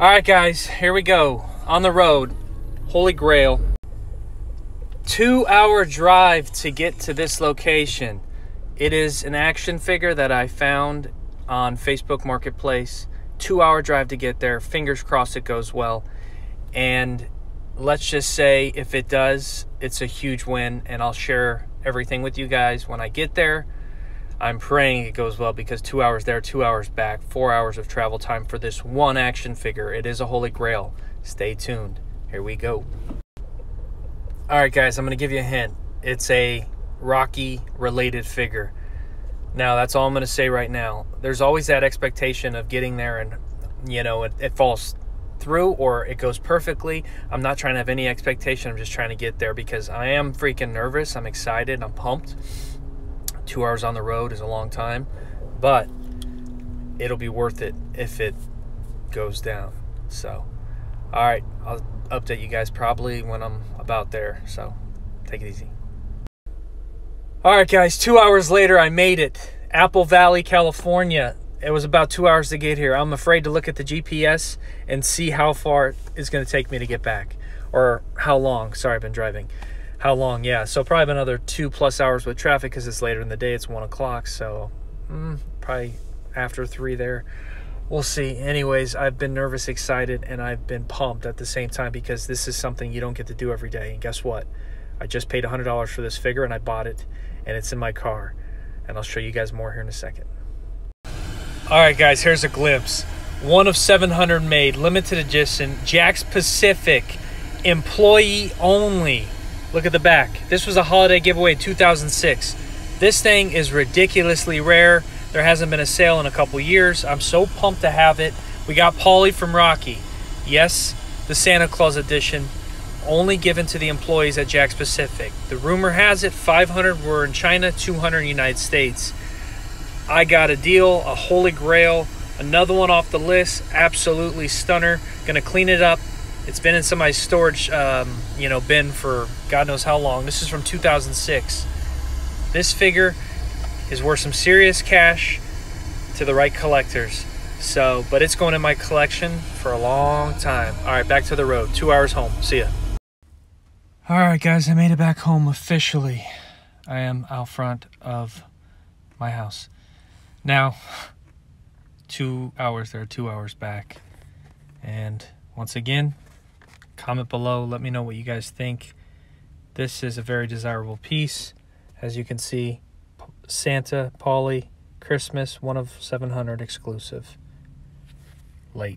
All right, guys, here we go. On the road, Holy Grail. Two hour drive to get to this location. It is an action figure that I found on Facebook Marketplace. Two hour drive to get there. Fingers crossed it goes well. And let's just say if it does, it's a huge win. And I'll share everything with you guys when I get there. I'm praying it goes well because two hours there, two hours back, four hours of travel time for this one action figure. It is a holy grail. Stay tuned. Here we go. All right, guys, I'm going to give you a hint. It's a Rocky related figure. Now, that's all I'm going to say right now. There's always that expectation of getting there and, you know, it, it falls through or it goes perfectly. I'm not trying to have any expectation. I'm just trying to get there because I am freaking nervous. I'm excited. I'm pumped two hours on the road is a long time, but it'll be worth it if it goes down. So, all right, I'll update you guys probably when I'm about there. So, take it easy. All right, guys, two hours later, I made it. Apple Valley, California. It was about two hours to get here. I'm afraid to look at the GPS and see how far it's going to take me to get back or how long. Sorry, I've been driving. How long? Yeah, so probably another two plus hours with traffic because it's later in the day. It's one o'clock, so mm, probably after three there. We'll see. Anyways, I've been nervous, excited, and I've been pumped at the same time because this is something you don't get to do every day. And guess what? I just paid $100 for this figure and I bought it, and it's in my car. And I'll show you guys more here in a second. All right, guys, here's a glimpse. One of 700 made, limited edition, Jakks Pacific, employee only. Look at the back. This was a holiday giveaway 2006. This thing is ridiculously rare. There hasn't been a sale in a couple years. I'm so pumped to have it. We got Paulie from Rocky. Yes, the Santa Claus edition, only given to the employees at Jakks Pacific. The rumor has it 500 were in China, 200 in the United States. I got a deal, a holy grail, another one off the list. Absolutely stunner. Gonna clean it up, it's been in somebody's storage, um, you know, bin for God knows how long. This is from 2006. This figure is worth some serious cash to the right collectors. So, but it's going in my collection for a long time. All right, back to the road. Two hours home. See ya. All right, guys, I made it back home officially. I am out front of my house. Now, two hours there, two hours back. And once again, Comment below. Let me know what you guys think. This is a very desirable piece. As you can see, Santa, Paulie, Christmas, one of 700 exclusive. Late.